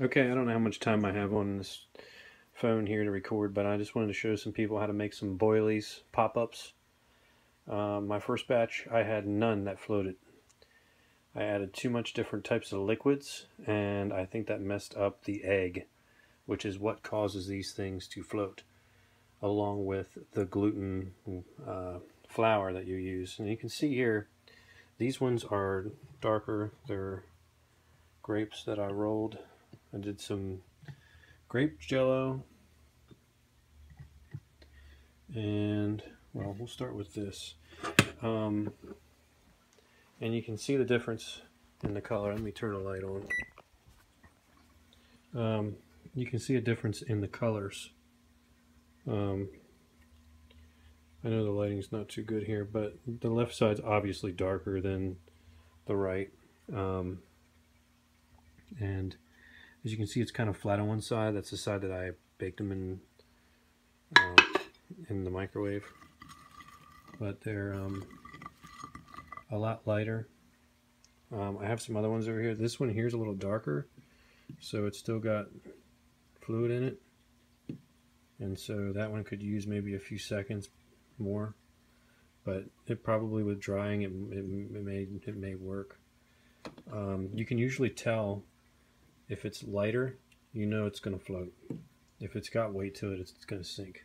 Okay, I don't know how much time I have on this phone here to record, but I just wanted to show some people how to make some boilies pop-ups. Uh, my first batch, I had none that floated. I added too much different types of liquids, and I think that messed up the egg, which is what causes these things to float, along with the gluten uh, flour that you use. And you can see here, these ones are darker. They're grapes that I rolled I did some grape jello. And, well, we'll start with this. Um, and you can see the difference in the color. Let me turn the light on. Um, you can see a difference in the colors. Um, I know the lighting's not too good here, but the left side's obviously darker than the right. Um, and as you can see, it's kind of flat on one side. That's the side that I baked them in uh, in the microwave. But they're um, a lot lighter. Um, I have some other ones over here. This one here is a little darker, so it's still got fluid in it. And so that one could use maybe a few seconds more, but it probably with drying it, it, it may it may work. Um, you can usually tell if it's lighter, you know it's going to float. If it's got weight to it, it's going to sink.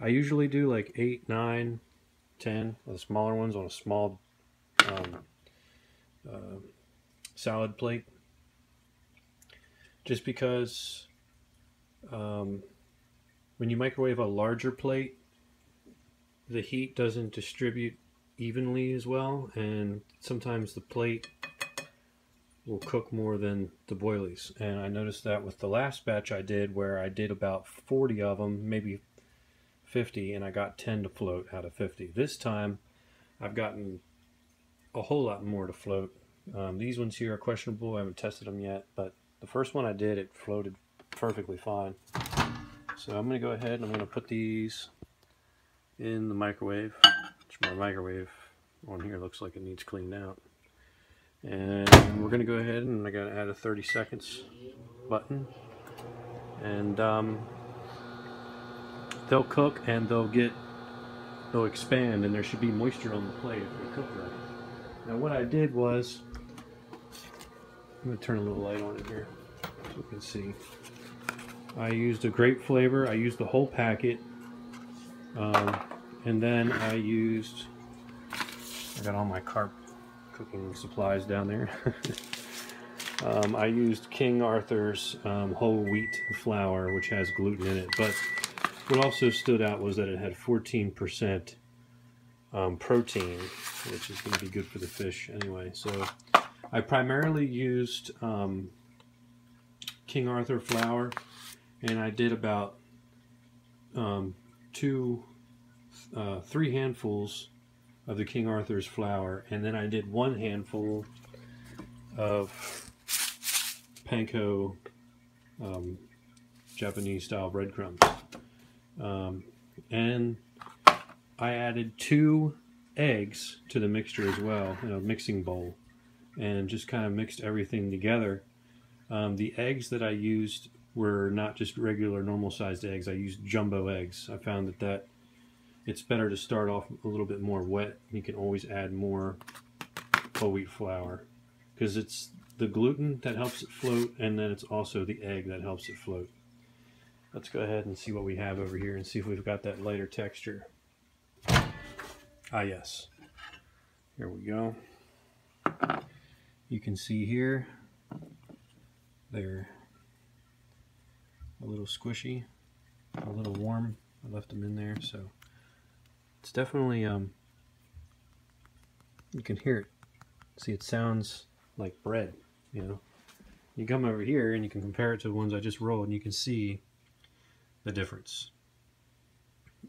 I usually do like 8, 9, 10, the smaller ones on a small um, uh, salad plate. Just because um, when you microwave a larger plate, the heat doesn't distribute evenly as well, and sometimes the plate will cook more than the boilies. And I noticed that with the last batch I did where I did about 40 of them, maybe 50, and I got 10 to float out of 50. This time I've gotten a whole lot more to float. Um, these ones here are questionable. I haven't tested them yet, but the first one I did, it floated perfectly fine. So I'm going to go ahead and I'm going to put these in the microwave. My microwave on here looks like it needs cleaned out. And we're going to go ahead and going to add a 30 seconds button. And um, they'll cook and they'll get, they'll expand and there should be moisture on the plate if they cook right. Now what I did was, I'm going to turn a little light on it here so you can see. I used a grape flavor. I used the whole packet. Um, and then I used, I got all my carp cooking supplies down there. um, I used King Arthur's um, whole wheat flour, which has gluten in it. But what also stood out was that it had 14% um, protein, which is going to be good for the fish anyway. So I primarily used um, King Arthur flour, and I did about um, two, uh, three handfuls of the King Arthur's flour, and then I did one handful of panko um, Japanese style breadcrumbs. Um, and I added two eggs to the mixture as well in a mixing bowl and just kind of mixed everything together. Um, the eggs that I used were not just regular normal sized eggs. I used jumbo eggs. I found that that it's better to start off a little bit more wet. You can always add more whole wheat flour because it's the gluten that helps it float and then it's also the egg that helps it float. Let's go ahead and see what we have over here and see if we've got that lighter texture. Ah yes, here we go. You can see here, they're a little squishy, a little warm. I left them in there so it's definitely, um, you can hear it. See, it sounds like bread, you know. You come over here and you can compare it to the ones I just rolled and you can see the difference.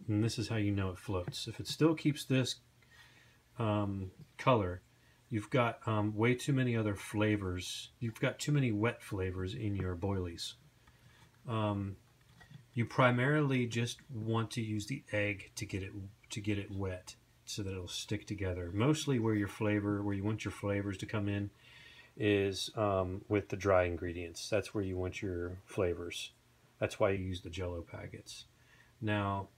And this is how you know it floats. If it still keeps this um, color, you've got um, way too many other flavors. You've got too many wet flavors in your boilies. Um, you primarily just want to use the egg to get it to get it wet so that it'll stick together. Mostly where your flavor, where you want your flavors to come in is um, with the dry ingredients. That's where you want your flavors. That's why you use the jello packets. Now,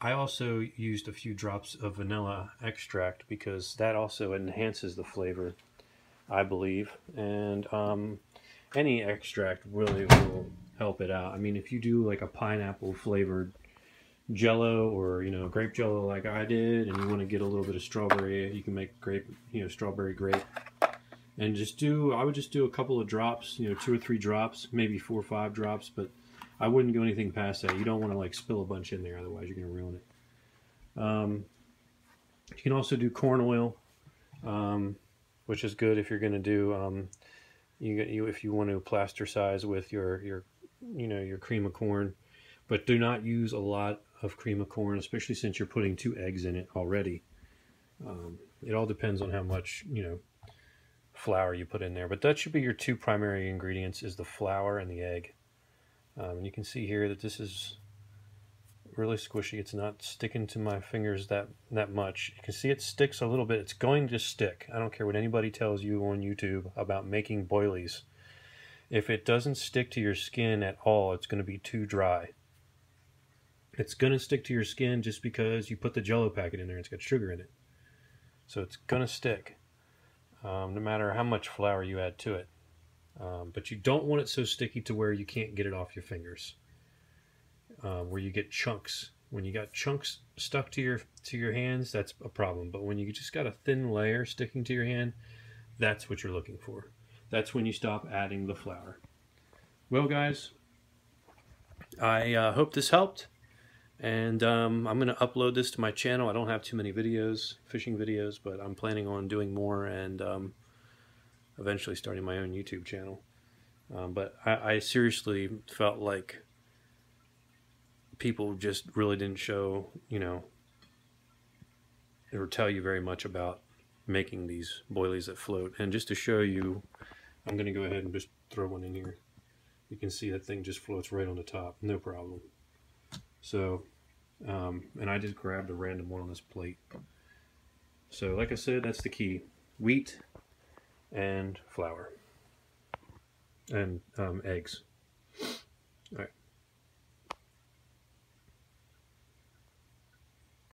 I also used a few drops of vanilla extract because that also enhances the flavor, I believe. And um, any extract really will help it out. I mean, if you do like a pineapple flavored jello or, you know, grape jello like I did, and you want to get a little bit of strawberry, you can make grape, you know, strawberry grape. And just do, I would just do a couple of drops, you know, two or three drops, maybe four or five drops, but I wouldn't go anything past that. You don't want to like spill a bunch in there, otherwise you're going to ruin it. Um, you can also do corn oil, um, which is good if you're going to do um, you, you if you want to plasticize with your your you know your cream of corn, but do not use a lot of cream of corn, especially since you're putting two eggs in it already. Um, it all depends on how much you know flour you put in there, but that should be your two primary ingredients: is the flour and the egg. Um, and you can see here that this is really squishy. It's not sticking to my fingers that, that much. You can see it sticks a little bit. It's going to stick. I don't care what anybody tells you on YouTube about making boilies. If it doesn't stick to your skin at all, it's going to be too dry. It's going to stick to your skin just because you put the jello packet in there. It's got sugar in it. So it's going to stick, um, no matter how much flour you add to it. Um, but you don't want it so sticky to where you can't get it off your fingers. Uh, where you get chunks. When you got chunks stuck to your to your hands, that's a problem. But when you just got a thin layer sticking to your hand, that's what you're looking for. That's when you stop adding the flour. Well, guys, I uh, hope this helped. And um, I'm going to upload this to my channel. I don't have too many videos, fishing videos, but I'm planning on doing more and um, eventually starting my own YouTube channel. Um, but I, I, seriously felt like people just really didn't show, you know, or tell you very much about making these boilies that float. And just to show you, I'm going to go ahead and just throw one in here. You can see that thing just floats right on the top, no problem. So, um, and I just grabbed a random one on this plate. So, like I said, that's the key. Wheat, and flour and um, eggs. All right.